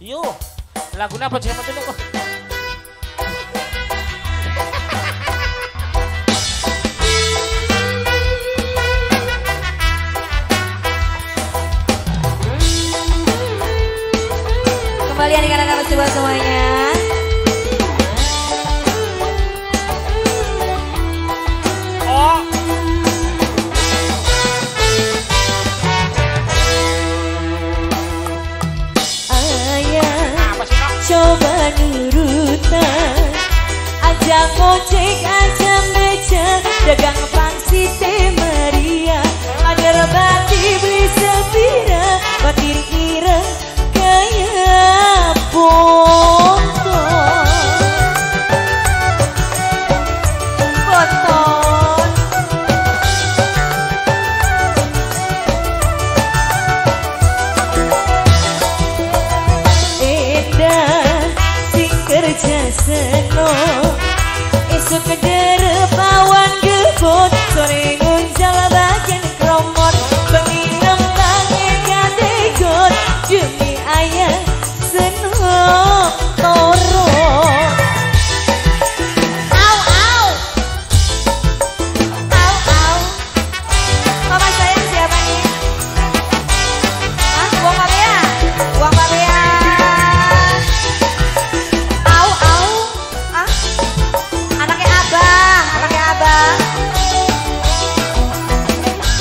Yo, lagu apa siapa dulu kok? Oh. Kembali adik-anak coba semuanya. dagang ojek aja a dagang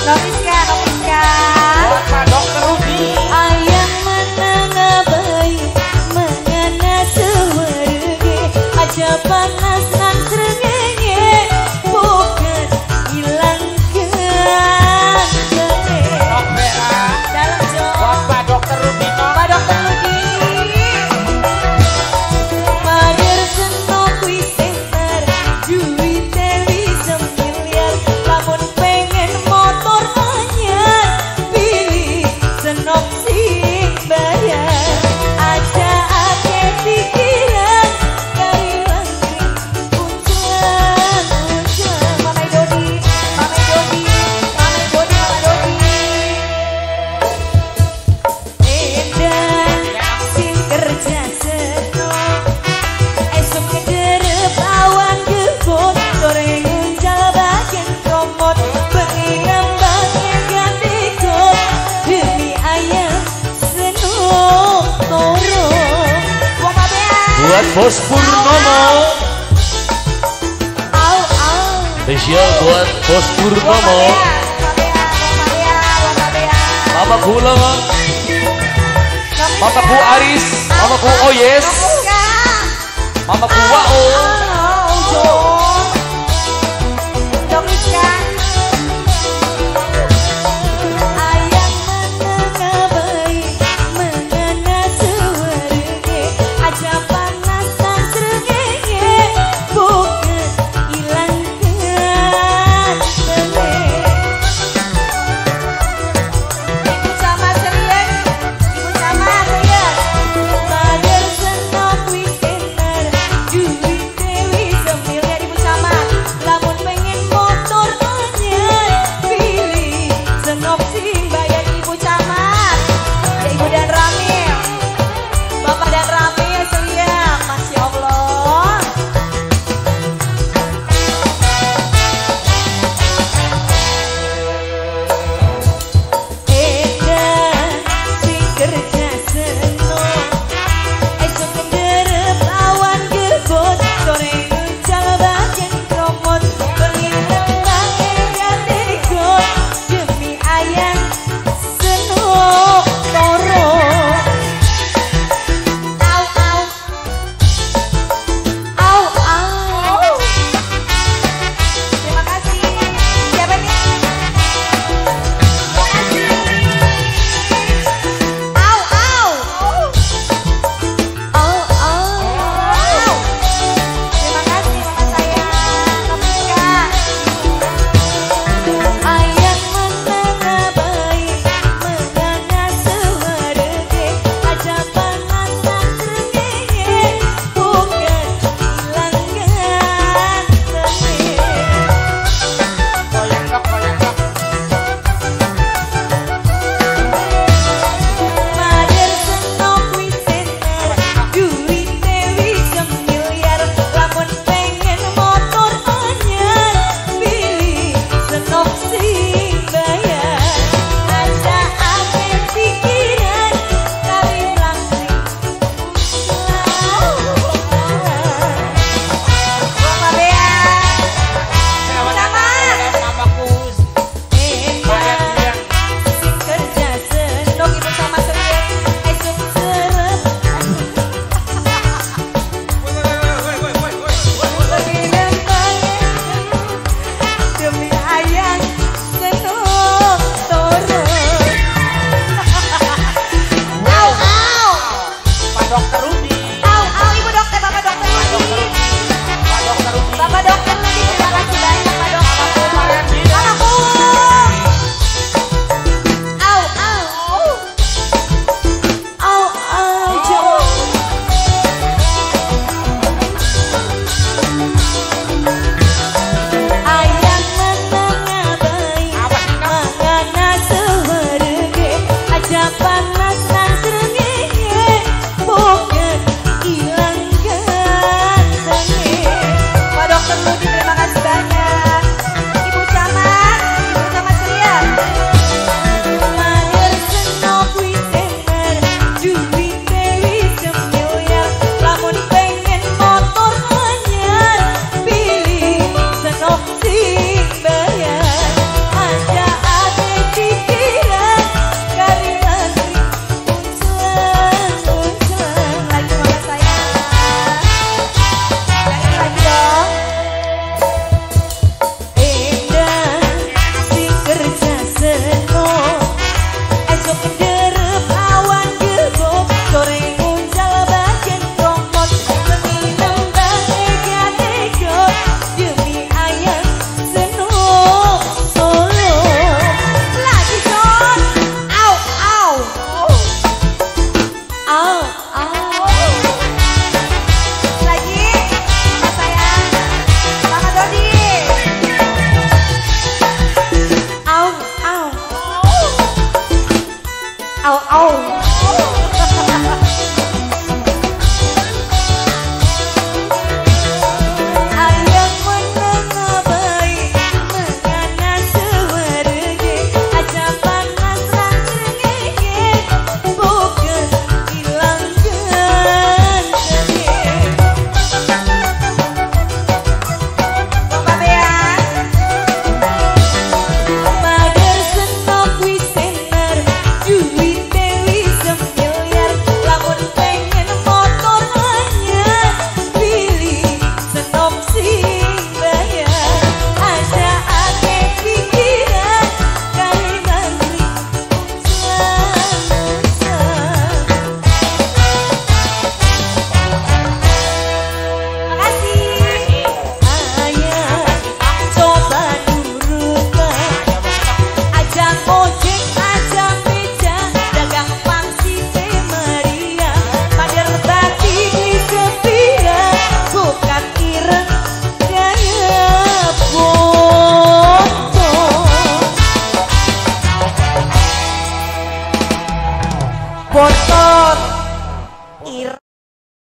감사합니다. buat Bos Purnomo. Spesial buat Bos Purnomo. Mama Gula, Mama Bu Aris, Mama Bu Oyes, Mama Bu Wao. Rudi. Tahu, tahu Ibu dokter, Bapak dokter. Bapak dokter Rudi. Bapak dokter.